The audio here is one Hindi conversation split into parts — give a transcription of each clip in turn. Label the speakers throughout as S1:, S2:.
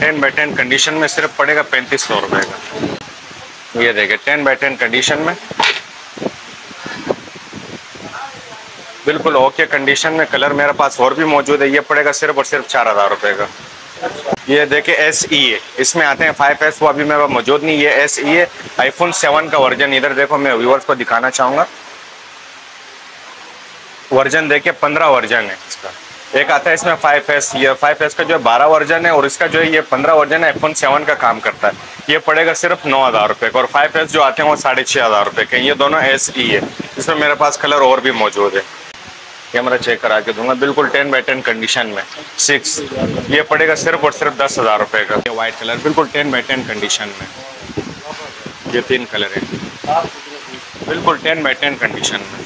S1: टेन बाई टेन कंडीशन में सिर्फ़ पड़ेगा पैंतीस सौ रुपये का। ये देखिए, टेन बाई टेन कंडीशन में। बिल्कुल ओके कंडीशन में कलर मेरे पास और भी मौजूद है, ये पड़ेगा सिर्फ़ और सिर्फ़ चार हज़ार रुपये का। ये देखिए एस ई ए इसमें आते हैं फाइव एस वो अभी मेरे पास मौजूद नहीं, ये एस ई है आईफोन सेवन का वर्जन इधर देखो, मैं व्यूवर्स को दिखाना चाहूँगा। वर्जन देखिए, पंद्रह वर्जन है इसका। एक आता है इसमें फाइव एस ये फाइव एस का जो है बारह वर्जन है और इसका जो है ये पंद्रह वर्जन है आईफोन सेवन का काम करता है। ये पड़ेगा सिर्फ़ नौ हज़ार रुपये का और फाइव एस जो आते हैं वो साढ़े छः हज़ार रुपये के ये दोनों एस ई है। इसमें मेरे पास कलर और भी मौजूद है। कैमरा चेक करा के दूँगा। बिल्कुल टेन बाई टेन कंडीशन में। सिक्स ये पड़ेगा सिर्फ़ और सिर्फ़ दस हज़ार रुपये का। ये वाइट कलर बिल्कुल टेन बाई टेन कंडीशन में। ये तीन कलर है। बिल्कुल टेन बाई टेन कंडीशन में।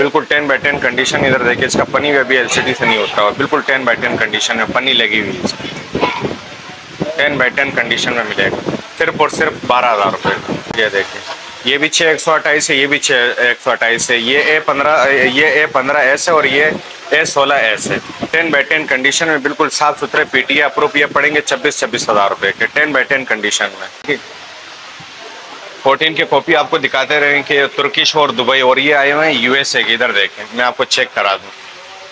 S1: बिल्कुल टेन बाई टेन कंडीशन इधर देखिए, इसका पनी भी एलसीडी से नहीं होता हुआ बिल्कुल टेन बाई टेन कंडीशन में पनी लगी हुई है टेन बाई टेन कंडीशन में मिलेगा। सिर्फ़ और सिर्फ़ बारह हज़ार रुपये ये देखिए, ये भी छः एक सौ अट्ठाईस है, ये भी छः एक सौ अट्ठाईस है, ये ए पंद्रह, ये ए पंद्रह एस है और ये ए सोलह एस है। टेन बाई टेन कंडीशन में बिल्कुल साफ़ सुथरे पी टी अप्रूव ये पड़ेंगे छब्बीस छब्बीस हज़ार रुपये के, टेन बाई टेन कंडीशन में। ठीक फोर्टीन के कॉपी आपको दिखाते रहे कि तुर्किश और दुबई और ये आए हुए हैं यूएसए के, इधर देखें। मैं आपको चेक करा दूँ।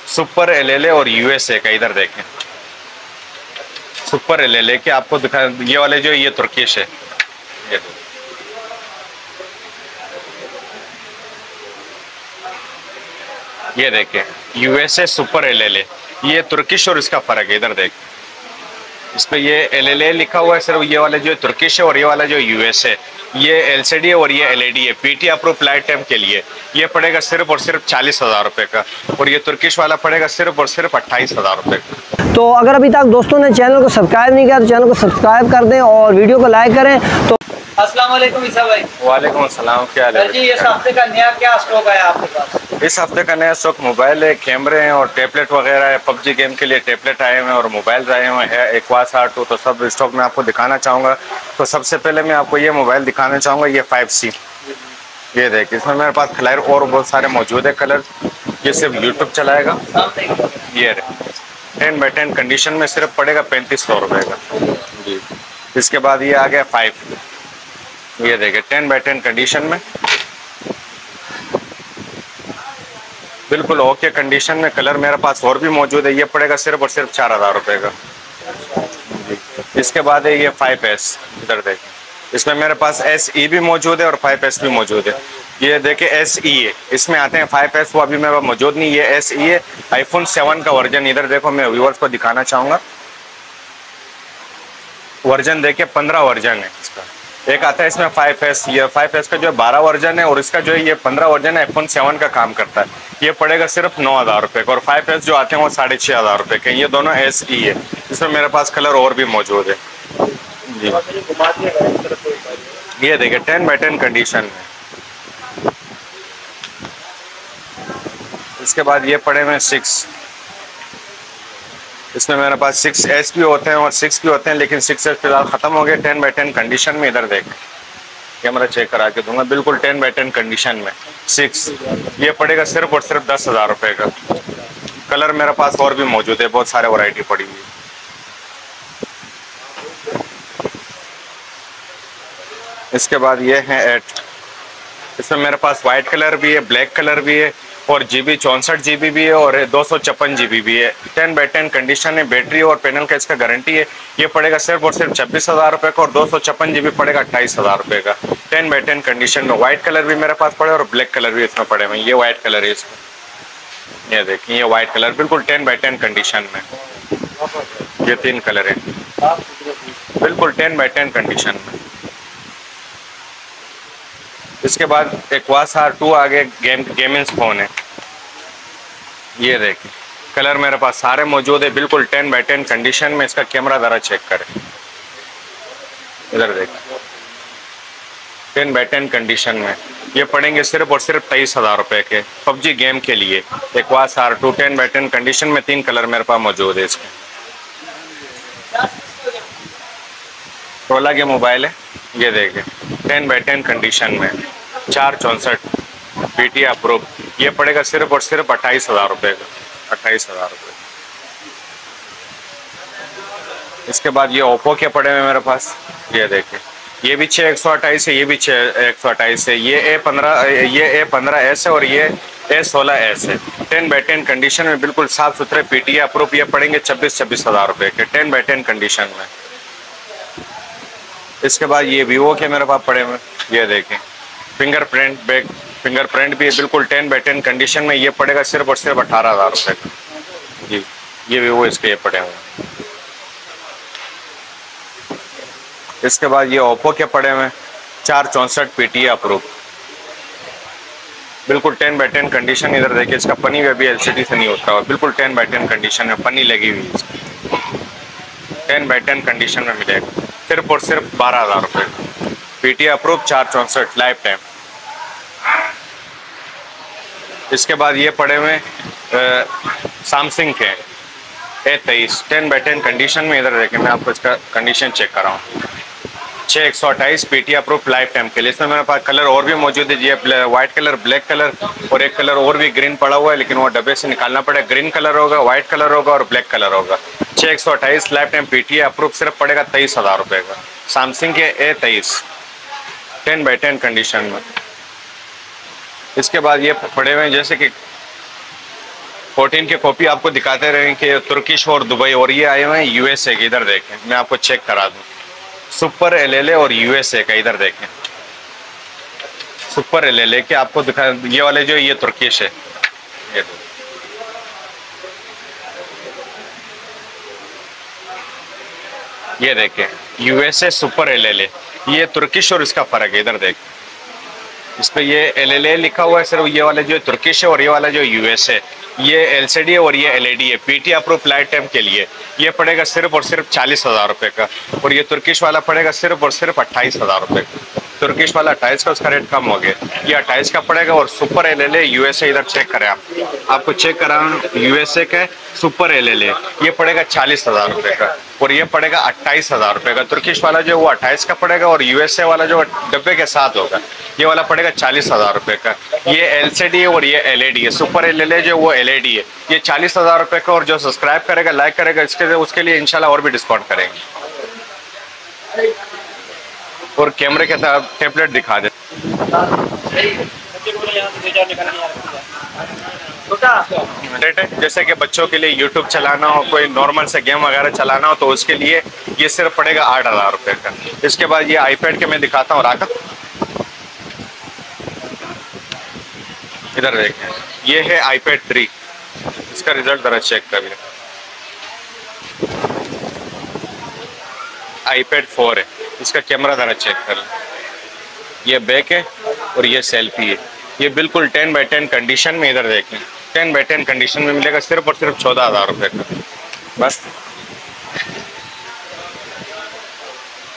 S1: सुपर एल और यूएसए का, इधर देखें। सुपर एल के आपको दिखा, ये वाले जो, ये तुर्किश है। ये ये देखें। यूएसए सुपर एल ये तुर्किश और इसका फ़र्क है, इधर देख। इस पर ये एल लिखा हुआ है सिर्फ़ ये वाला जो तुर्किश है और ये वाला जो यूएस है। ये एल है और ये एल है। पीटी अप्रूव लाइट टाइम के लिए। ये पड़ेगा सिर्फ़ और सिर्फ़ चालीस हज़ार रुपये का। और ये तुर्किश वाला पड़ेगा सिर्फ़ और सिर्फ़ अट्ठाईस हज़ार रुपये का।
S2: तो अगर अभी तक दोस्तों ने चैनल को सब्सक्राइब नहीं किया तो चैनल को सब्सक्राइब कर दें और वीडियो को लाइक करें। तो
S3: अस्सलाम वालेकुम ईसा भाई।
S1: वालेकुम अस्सलाम क्या हाल
S3: जी इस हफ़्ते का नया क्या स्टॉक आया आपके पास?
S1: इस हफ़्ते का नया स्टॉक मोबाइल है, कैमरे हैं और टैबलेट वगैरह है। पबजी गेम के लिए टैबलेट आए हुए हैं और मोबाइल आए हुए हैं। एक्वास आर टू तो सब स्टॉक में आपको दिखाना चाहूँगा। तो सबसे पहले मैं आपको ये मोबाइल दिखाना चाहूँगा, ये फाइव सी। ये देख, इसमें मेरे पास खिलायर और बहुत सारे मौजूद है कलर। ये सिर्फ़ यूट्यूब चलाएगा। ये टेन बाई टेन कंडीशन में सिर्फ़ पड़ेगा पैंतीस सौ रुपये का। जी। इसके बाद ये आ गया फाइव ये देखिए टेन बाई टेन कंडीशन में। बिल्कुल ओके कंडीशन में कलर मेरे पास और भी मौजूद है। ये पड़ेगा सिर्फ़ और सिर्फ़ चार हज़ार रुपये का। इसके बाद है ये फाइव एस इधर देखें। इसमें मेरे पास एस ई भी मौजूद है और फाइव एस भी मौजूद है। ये देखिए एस ई है। इसमें आते हैं फाइव एस वो अभी मेरे पास मौजूद नहीं, ये एस ई है। आईफोन सेवन का वर्जन इधर देखो, मैं व्यूवर्स को दिखाना चाहूँगा। वर्जन देखिए, पंद्रह वर्जन है इसका। एक आता है इसमें फाइव एस ये फाइव एस का जो बारह वर्जन है और इसका जो है ये पंद्रह वर्जन है आईफोन सेवन का काम करता है। ये पड़ेगा सिर्फ़ नौ हज़ार रुपये का और फाइव एस जो आते हैं वो साढ़े छः हज़ार रुपये के ये दोनों एस ई है। इसमें मेरे पास कलर और भी मौजूद है। जी। ये देखिए टेन बाई टेन कंडीशन में इसके बाद ये पड़े हुए सिक्स इसमें मेरे पास सिक्स एस भी होते हैं और सिक्स भी होते हैं, लेकिन सिक्स एस फ़िलहाल ख़त्म हो गए टेन बाई टेन कंडीशन में इधर देख। कैमरा चेक करा के दूँगा। बिल्कुल टेन बाई टेन कंडीशन में। सिक्स ये पड़ेगा सिर्फ़ और सिर्फ़ दस हज़ार रुपये का। कलर मेरे पास और भी मौजूद है। बहुत सारे वैरायटी पड़ी हुई इसके बाद ये है एट इसमें मेरे पास वाइट कलर भी है ब्लैक कलर भी है। और जी बी चौंसठ जी बी भी है और दो सौ छप्पन जी बी भी है। टेन बाई टेन कंडीशन है बैटरी और पैनल का इसका गारंटी है। ये पड़ेगा सिर्फ़ और सिर्फ़ छब्बीस हज़ार रुपये का और दो सौ छप्पन जी बी पड़ेगा अट्ठाईस हज़ार रुपये का। टेन बाई टेन कंडीशन में वाइट कलर भी मेरे पास पड़े और ब्लैक कलर भी इसमें पड़े हुए ये वाइट कलर है इसमें। ये देखिए, ये वाइट कलर बिल्कुल टेन बाई टेन कंडीशन में। ये तीन कलर है। बिल्कुल टेन बाई टेन कंडीशन में। इसके बाद एक्वास आर टू आगे गेम गेमिंग फ़ोन है। ये देखिए कलर मेरे पास सारे मौजूद है, बिल्कुल टेन बाई टेन कंडीशन में इसका कैमरा ज़रा चेक करें। इधर देखिए टेन बाई टेन कंडीशन में। ये पड़ेंगे सिर्फ़ और सिर्फ़ तेईस हज़ार रुपये के पबजी गेम के लिए। Aquos R two ten by ten condition में तीन कलर मेरे पास मौजूद है इसके। टोला के मोबाइल है। ये देखिए टेन बाई टेन कंडीशन में। चार चौंसठ पी टी अप्रूव ये पड़ेगा सिर्फ़ और सिर्फ़ अट्ठाईस हज़ार रुपये का, अट्ठाईस हज़ार रुपये इसके बाद ये ओप्पो के पड़े हुए मेरे पास? ये देखिए। ये भी छः एक सौ अट्ठाईस है, ये भी छः एक सौ अट्ठाईस है। ये ए पंद्रह, ये ए पंद्रह एस है और ये ए सोलह एस है। टेन बाई टेन कंडीशन में बिल्कुल साफ़ सुथरे पी टी अप्रूव ये पड़ेंगे छब्बीस छब्बीस हज़ार रुपये के। टेन बाई टेन कंडीशन में। इसके बाद ये वीवो के मेरे पास पड़े हुए ये देखें फिंगरप्रिंट बैक फिंगरप्रिंट भी बिल्कुल टेन बाई टेन कंडीशन में ये पड़ेगा सिर्फ़ और सिर्फ़ अठारह हज़ार रुपये का। जी, ये वीवो इसके ये पड़े हुए इसके बाद ये ओप्पो के पड़े हुए चार चौंसठ पी टी अप्रूव बिल्कुल टेन बाई टेन कंडीशन इधर देखिए, इसका पनी भी एलसीडी से नहीं होता हुआ, बिल्कुल टेन बाई टेन कंडीशन में पनी लगी हुई है टेन बाई टेन कंडीशन में मिलेगा, सिर्फ़ और सिर्फ़ बारह हज़ार रुपये पी टी अप्रूव चार चौंसठ लाइफ टाइम इसके बाद ये पड़े हुए सैमसंग के। ए, तेईस। टेन बाई टेन कंडीशन में इधर देखें, मैं आपको इसका कंडीशन चेक कर रहा हूँ। छः एक सौ अट्ठाईस P T approve lifetime के लिए। इसमें मेरे पास कलर और भी मौजूद है ये व्हाइट कलर ब्लैक कलर और एक कलर और भी ग्रीन पड़ा हुआ है, लेकिन वो डब्बे से निकालना पड़ेगा। ग्रीन कलर होगा व्हाइट कलर होगा और ब्लैक कलर होगा। छः एक सौ अट्ठाईस lifetime P T approve सिर्फ़ पड़ेगा तेईस हज़ार रुपये का। सैमसंग के ए तेईस। टेन बाई टेन कंडीशन में। इसके बाद ये पड़े हुए हैं, जैसे कि फोर्टीन के कॉपी आपको दिखाते रहे कि तुर्किश और दुबई, और ये आए हुए हैं यूएसए के, इधर देखें। मैं आपको चेक करा दूँ। सुपर एलएलए और यूएसए का, इधर देखें। सुपर एलएलए के आपको दिखा, ये वाले जो, ये तुर्किश है ये ये देखें। यूएसए सुपर एलएलए ये तुर्किश और इसका फ़र्क है, इधर देखें। इस पर ये एल लिखा हुआ है सिर्फ़ ये वाला जो तुर्किश है और ये वाला जो यूएस है ये एलसीडी है और ये एलईडी है। पीटी अप्रूव लाइट टाइम के लिए। ये पड़ेगा सिर्फ़ और सिर्फ़ चालीस हज़ार रुपये का। और ये तुर्किश वाला पड़ेगा सिर्फ़ और सिर्फ़ अट्ठाईस हज़ार रुपये का। तुर्किश वाला अट्ठाईस का उसका रेट कम हो गया। ये अट्ठाईस का पड़ेगा और सुपर एल एल यूएसए इधर चेक करें आप। आपको चेक करा यूएसए का सुपर एल एल ये पड़ेगा चालीस हज़ार रुपये का और ये पड़ेगा अट्ठाईस हज़ार रुपये का। तुर्किश वाला जो वो अट्ठाईस का पड़ेगा और यूएसए वाला जो डब्बे के साथ होगा, ये वाला पड़ेगा चालीस हज़ार रुपये का। ये एल सी डी है और ये एल है। सुपर एल एल जो वो एल है। ये चालीस हज़ार रुपये का और जो सब्सक्राइब करेगा लाइक करेगा, इसके उसके लिए इंशाल्लाह और भी डिस्काउंट करेंगे। और कैमरे के साथ टेबलेट दिखा दे। जैसे कि बच्चों के लिए यूट्यूब चलाना हो, कोई नॉर्मल से गेम वगैरह चलाना हो तो उसके लिए ये सिर्फ़ पड़ेगा आठ हज़ार रुपये का। इसके बाद ये आईपैड के मैं दिखाता हूँ राका इधर देखें, ये है आईपैड थ्री इसका रिज़ल्ट ज़रा चेक करिए। आईपैड फोर है। इसका कैमरा ज़रा चेक कर। लें ये बैक है और ये सेल्फी है। ये बिल्कुल टेन बाई टेन कंडीशन में इधर देखें। टेन बाई टेन कंडीशन में मिलेगा सिर्फ़ और सिर्फ़ चौदह हज़ार रुपये का। बस।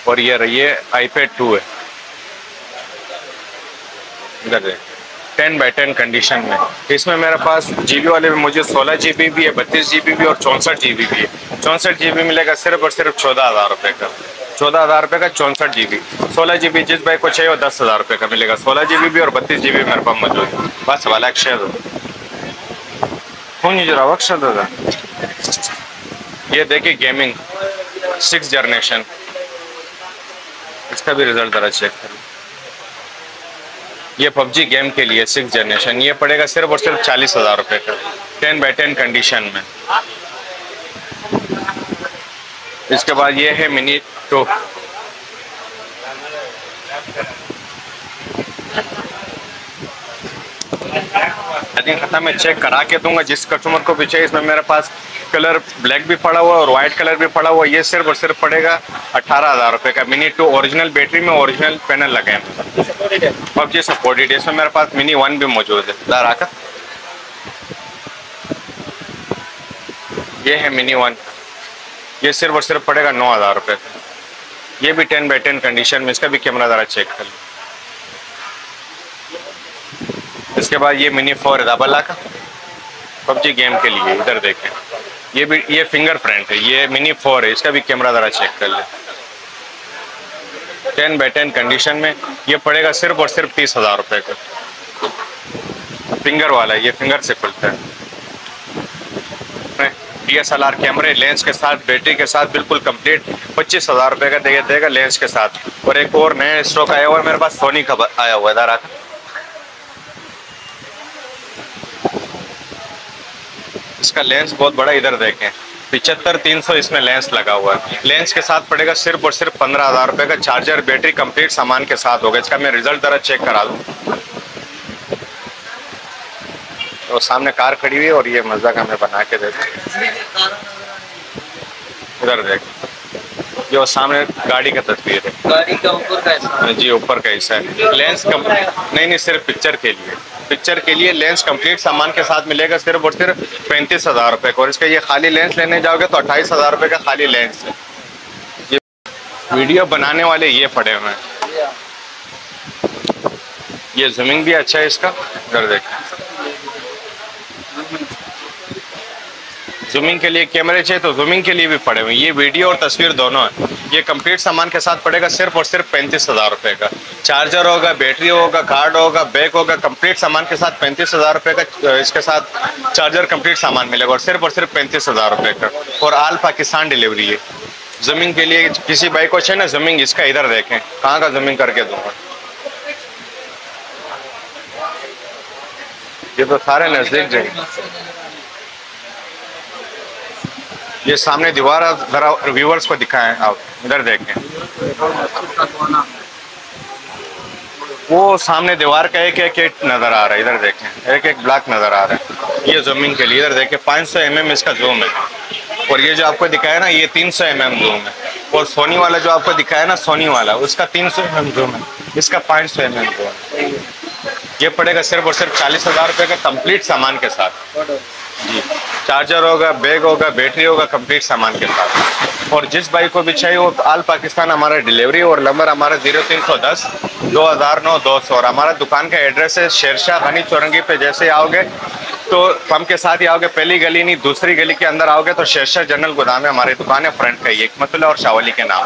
S1: और ये रही आईपैड टू है। इधर देखें। टेन बाई टेन कंडीशन में। इसमें मेरे पास जीबी वाले में मुझे सोलह जीबी भी है, बत्तीस जीबी भी और चौंसठ जीबी भी है। चौंसठ जीबी मिलेगा सिर्फ़ और सिर्फ़ चौदह हज़ार रुपये का। चौदह हज़ार रुपये का चौंसठ जी बी सोलह जी बी जिस भाई को चाहिए वो दस हज़ार रुपये का मिलेगा। सोलह जी बी भी और बत्तीस जी बी मेरे पास मौजूद है। बस वाला अक्षय दो। कौन जरा अक्षर दादा ये देखिए गेमिंग सिक्स जनरेशन इसका भी रिज़ल्ट ज़रा चेक करें। ये पबजी गेम के लिए सिक्स जनरेशन ये पड़ेगा सिर्फ़ और सिर्फ़ चालीस हज़ार रुपये का। टेन बाई टेन कंडीशन में। इसके बाद ये है मिनी टू। यदि खत्म मैं चेक करा के दूँगा, जिस कस्टमर को भी चाहिए इसमें मेरे पास कलर ब्लैक भी पड़ा हुआ है और वाइट कलर भी पड़ा हुआ है। ये सिर्फ़ और सिर्फ़ पड़ेगा अठारह हज़ार रुपये का। मिनी टू ओरिजिनल बैटरी में ओरिजिनल पैनल लगे हैं। पबजी सपोर्टेड है इसमें मेरे पास मिनी वन भी मौजूद है। ला रहा ये है मिनी वन। ये सिर्फ़ और सिर्फ़ पड़ेगा नौ हज़ार रुपये का ये भी टेन बाई टेन कंडीशन में, इसका भी कैमरा ज़रा चेक कर लो। इसके बाद ये मिनी फोर है दाबला का पबजी गेम के लिए, इधर देखें। ये भी, ये फिंगर प्रिंट है, ये मिनी फोर है, इसका भी कैमरा ज़रा चेक कर लें। टेन बाई टेन कंडीशन में, ये पड़ेगा सिर्फ़ और सिर्फ़ तीस हज़ार रुपये का। फिंगर वाला ये फिंगर से खुलता है। डी एस एल आर कैमरे लेंस के साथ बैटरी के साथ बिल्कुल कंप्लीट पच्चीस हज़ार रुपये का देगा देगा लेंस के साथ। और एक और नया स्टॉक आया हुआ है, मेरे पास सोनी का आया हुआ है इधर आकर इसका लेंस बहुत बड़ा इधर देखें। पिछहत्तर तीन सौ इसमें लेंस लगा हुआ है। लेंस के साथ पड़ेगा सिर्फ़ और सिर्फ़ पंद्रह हज़ार रुपये का चार्जर बैटरी कंप्लीट सामान के साथ होगा इसका मैं रिज़ल्ट जरा चेक करा दूँ। तो सामने कार खड़ी हुई है और ये मज़ा हमें बना के दे दूँ। इधर देख। ये वो सामने गाड़ी का तस्वीर है।
S3: गाड़ी का ऊपर का हिस्सा।
S1: जी ऊपर का हिस्सा है। लेंस कम नहीं नहीं सिर्फ़ पिक्चर के लिए। पिक्चर के लिए लेंस कंप्लीट सामान के साथ मिलेगा सिर्फ़ और सिर्फ़ पैंतीस हज़ार रुपये का। और इसका ये खाली लेंस लेने जाओगे तो अट्ठाईस हज़ार रुपये का खाली लेंस है। ये वीडियो बनाने वाले ये पड़े हुए हैं। ये ज़मीन भी अच्छा है इसका। इधर देखें। जूमिंग के लिए कैमरे चाहिए तो जूमिंग के लिए भी पड़े हुए ये वीडियो और तस्वीर दोनों है। ये कंप्लीट सामान के साथ पड़ेगा, सिर्फ़ और सिर्फ़ पैंतीस हज़ार रुपये का। चार्जर होगा बैटरी होगा कार्ड होगा बैग होगा कंप्लीट सामान के साथ पैंतीस हज़ार रुपये का इसके साथ चार्जर कंप्लीट सामान मिलेगा और सिर्फ़ और सिर्फ़ पैंतीस हज़ार रुपये का। और आल पाकिस्तान डिलीवरी है ज़मीन के लिए किसी बाइक को चाहिए ना ज़मीन इसका इधर देखें। कहाँ का ज़मीन करके दूँगा? ये तो सारे नज़दीक जाएँगे ये सामने दीवार जरा व्यूवर्स को दिखाएँ आप इधर देखें। वो सामने दीवार का एक एक एक नज़र आ रहा है, इधर देखें, एक एक ब्लॉक नज़र आ रहा है। ये ज़मीन के लिए, इधर देखें 500 सौ mm इसका जूम है। और ये जो आपको दिखाया ना, ये 300 सौ mm जूम है। और सोनी वाला जो आपको दिखाया ना, सोनी वाला, उसका 300 सौ mm जूम है। इसका 500 सौ mm जूम है। ये पड़ेगा सिर्फ़ और सिर्फ़ चालीस हज़ार का कंप्लीट सामान के साथ। जी। चार्जर होगा बैग होगा बैटरी होगा कंप्लीट सामान के साथ। और जिस बाइक को भी चाहिए, वो आल पाकिस्तान हमारा डिलीवरी और नंबर हमारा ज़ीरो तीन सौ दस, दो हज़ार नौ, दो सौ। और हमारा दुकान का एड्रेस है शेरशाह गनी चौरंगी पे, जैसे ही आओगे तो पंप के साथ ही आओगे, पहली गली नहीं, दूसरी गली के अंदर आओगे तो शेरशाह जनरल गोदाम है, हमारी दुकान है फ्रंट का ही एकमतुल्ला और शावली के नाम।